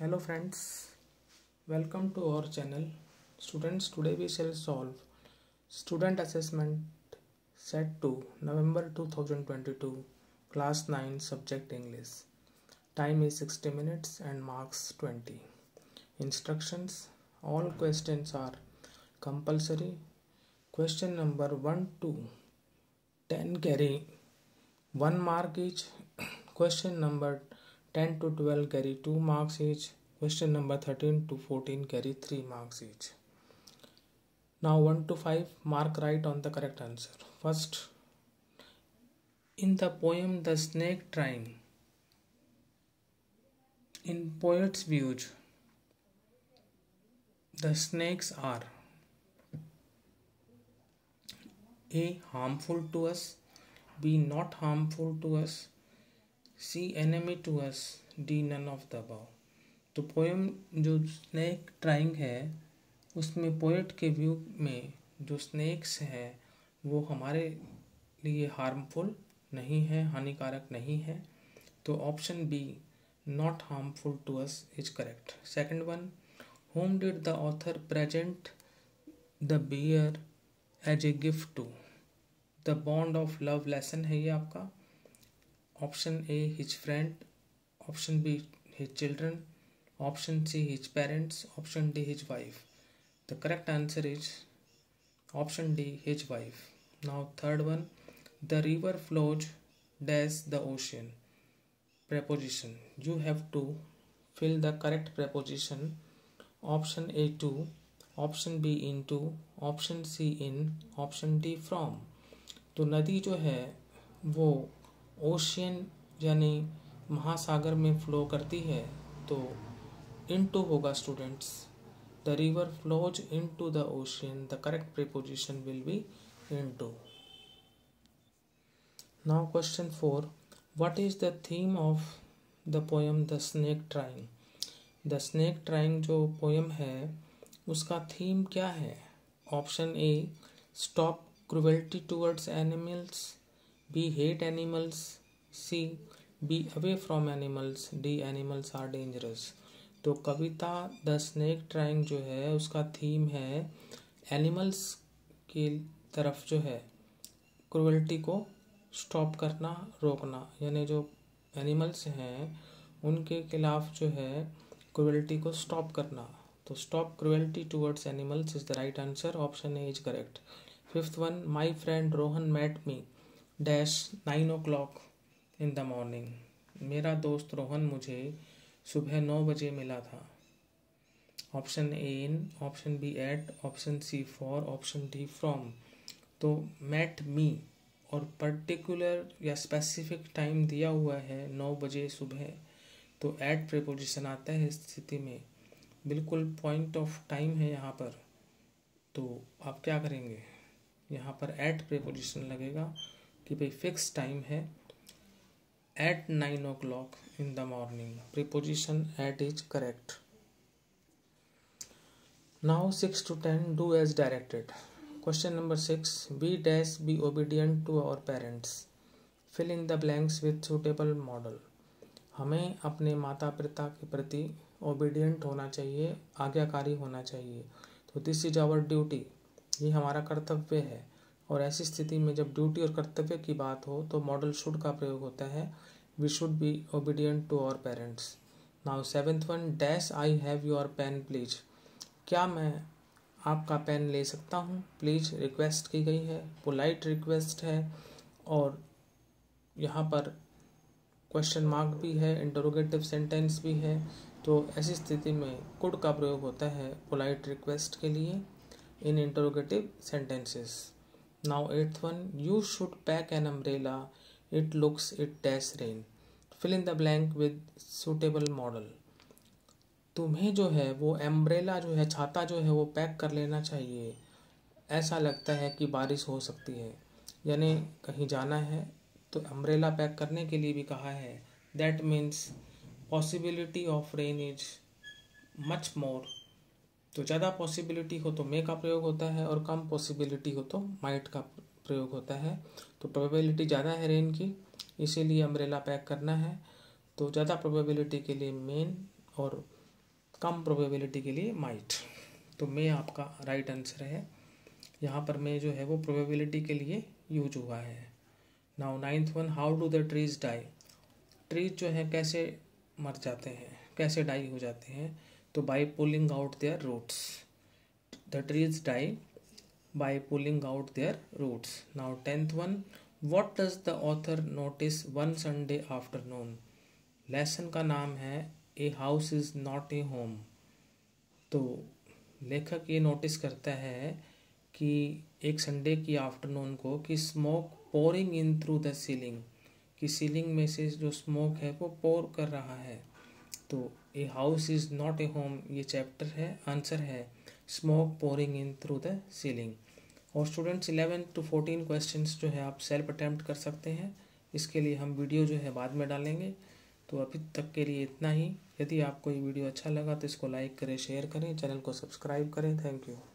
Hello friends, welcome to our channel. Students, today we shall solve student assessment set 2 November 2022 class 9 subject English. Time is 60 minutes and marks 20. Instructions: all questions are compulsory. Question number 1 to 10 carry 1 mark each. Question number 2 10 to 12 carry 2 marks each question number 13 to 14 carry 3 marks each now 1 to 5 mark right on the correct answer first in the poem the snake trying in poet's views the snakes are a harmful to us b not harmful to us see enemy to S D none of the above तो poem जो snake trying है उसमें poet के view में जो snakes हैं वो हमारे लिए हार्मफुल नहीं है हानिकारक नहीं है तो option B not harmful to us is correct second one whom did the author present the bear as a gift to the bond of love lesson है ये आपका option A his friend option B his children option C his parents option D his wife the correct answer is option D his wife now third one the river flows dash the ocean preposition you have to fill the correct preposition option A to option B into option C in option D from तो नदी जो है वो ocean यानी महासागर में flow करती है तो इन टू होगा students the river flows into the ocean the correct preposition will be into now question four what is the theme of the poem the snake trying the snake trying जो poem है उसका theme क्या है option A stop cruelty towards animals B. Hate animals. C. Be away from animals. D. Animals are dangerous. तो कविता the snake trying जो है उसका थीम है एनिमल्स की तरफ जो है क्रुअल्टी को स्टॉप करना रोकना यानी जो एनिमल्स हैं उनके खिलाफ जो है क्रुअल्टी को स्टॉप करना तो stop cruelty towards animals is the right answer option A is correct fifth one my friend Rohan met me dash nine o'clock in the morning मेरा दोस्त रोहन मुझे सुबह नौ बजे मिला था option A in option B at option C for option D from तो met me और पर्टिकुलर या स्पेसिफिक टाइम दिया हुआ है नौ बजे सुबह तो एट प्रिपोजिशन आता है इस स्थिति में बिल्कुल पॉइंट ऑफ टाइम है यहाँ पर तो आप क्या करेंगे यहाँ पर एट प्रिपोजिशन लगेगा कि भाई फिक्स टाइम है at nine o'clock in the morning preposition at is correct now six to ten do as directed question number six B dash be obedient to our parents fill in the blanks with suitable modal हमें अपने माता पिता के प्रति obedient होना चाहिए आज्ञाकारी होना चाहिए तो दिस इज आवर ड्यूटी ये हमारा कर्तव्य है और ऐसी स्थिति में जब ड्यूटी और कर्तव्य की बात हो तो मॉडल शुड का प्रयोग होता है we should be obedient to our parents now seventh one dash I have your pen please क्या मैं आपका पेन ले सकता हूँ प्लीज़ रिक्वेस्ट की गई है पोलाइट रिक्वेस्ट है और यहाँ पर क्वेश्चन मार्क भी है इंटरोगेटिव सेंटेंस भी है तो ऐसी स्थिति में कुड का प्रयोग होता है पोलाइट रिक्वेस्ट के लिए in interrogative sentences Now eighth one, you should pack an umbrella. It looks it dash rain. Fill in the blank with suitable model. तुम्हें जो है वो एम्ब्रेला जो है छाता जो है वो पैक कर लेना चाहिए ऐसा लगता है कि बारिश हो सकती है यानी कहीं जाना है तो अम्ब्रेला पैक करने के लिए भी कहा है that means possibility of rain is much more तो ज़्यादा पॉसिबिलिटी हो तो मे का प्रयोग होता है और कम पॉसिबिलिटी हो तो माइट का प्रयोग होता है तो प्रोबेबिलिटी ज़्यादा है रेन की इसीलिए अम्ब्रेला पैक करना है तो ज़्यादा प्रोबेबिलिटी के लिए मेन और कम प्रोबेबिलिटी के लिए माइट तो मे आपका राइट आंसर है यहाँ पर मे जो है वो प्रोबेबिलिटी के लिए यूज हुआ है now ninth one how do the trees die trees जो है कैसे मर जाते हैं कैसे डाई हो जाते हैं तो by pulling out their roots the trees die by pulling out their roots now tenth one what does the author notice one Sunday afternoon lesson का नाम है a house is not a home तो लेखक ये notice करता है कि एक संडे की आफ्टरनून को कि smoke pouring in through the ceiling कि सीलिंग में से जो स्मोक है वो पोर कर रहा है तो a house is not a home ये चैप्टर है आंसर है smoke pouring in through the ceiling और students eleven to fourteen question जो है आप सेल्फ अटैम्प्ट कर सकते हैं इसके लिए हम वीडियो जो है बाद में डालेंगे तो अभी तक के लिए इतना ही यदि आपको ये वीडियो अच्छा लगा तो इसको लाइक करें शेयर करें चैनल को सब्सक्राइब करें थैंक यू